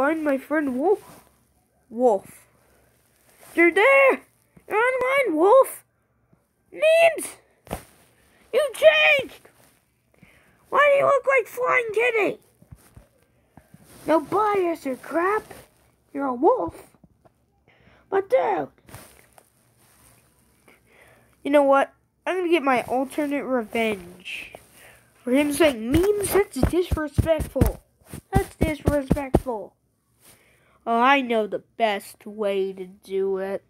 find my friend Wolf. Wolf. You're there! You're online, Wolf! Memes! You changed! Why do you look like Flying Kitty? No bias or crap. You're a wolf. But dude, you know what? I'm gonna get my alternate revenge. For him saying memes, that's disrespectful. That's disrespectful. Oh, I know the best way to do it.